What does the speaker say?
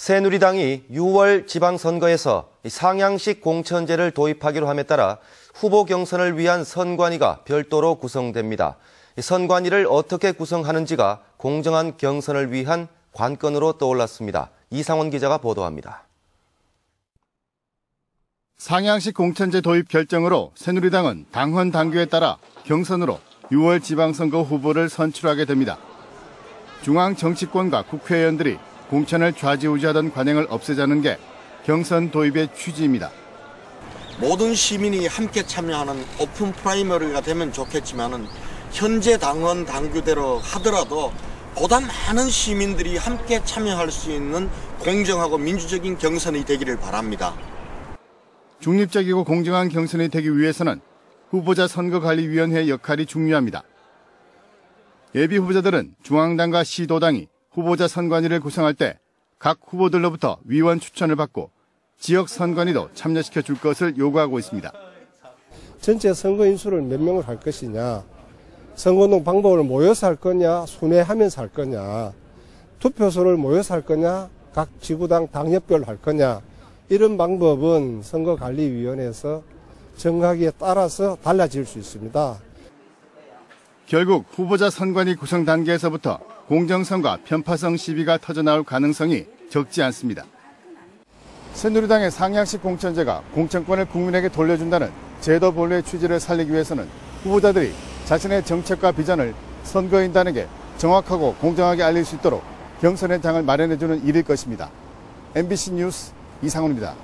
새누리당이 6월 지방선거에서 상향식 공천제를 도입하기로 함에 따라 후보 경선을 위한 선관위가 별도로 구성됩니다. 선관위를 어떻게 구성하는지가 공정한 경선을 위한 관건으로 떠올랐습니다. 이상원 기자가 보도합니다. 상향식 공천제 도입 결정으로 새누리당은 당헌 당규에 따라 경선으로 6월 지방선거 후보를 선출하게 됩니다. 중앙 정치권과 국회의원들이 공천을 좌지우지하던 관행을 없애자는 게 경선 도입의 취지입니다. 모든 시민이 함께 참여하는 open primary가 되면 좋겠지만은 현재 당원 당규대로 하더라도 보다 많은 시민들이 함께 참여할 수 있는 공정하고 민주적인 경선이 되기를 바랍니다. 중립적이고 공정한 경선이 되기 위해서는 후보자 선거관리위원회 역할이 중요합니다. 예비 후보자들은 중앙당과 시도당이 후보자 선관위를 구성할 때 각 후보들로부터 위원 추천을 받고 지역 선관위도 참여시켜 줄 것을 요구하고 있습니다. 전체 선거 인수를 몇 명을 할 것이냐, 선거운동 방법을 모여서 할 거냐, 순회하면서 할 거냐, 투표소를 모여서 할 거냐, 각 지구당 당협별로 할 거냐, 이런 방법은 선거관리위원회에서 정하기에 따라서 달라질 수 있습니다. 결국 후보자 선관위 구성 단계에서부터 공정성과 편파성 시비가 터져나올 가능성이 적지 않습니다. 새누리당의 상향식 공천제가 공천권을 국민에게 돌려준다는 제도 본래의 취지를 살리기 위해서는 후보자들이 자신의 정책과 비전을 선거인단에게 정확하고 공정하게 알릴 수 있도록 경선의 장을 마련해주는 일일 것입니다. MBC 뉴스 이상훈입니다.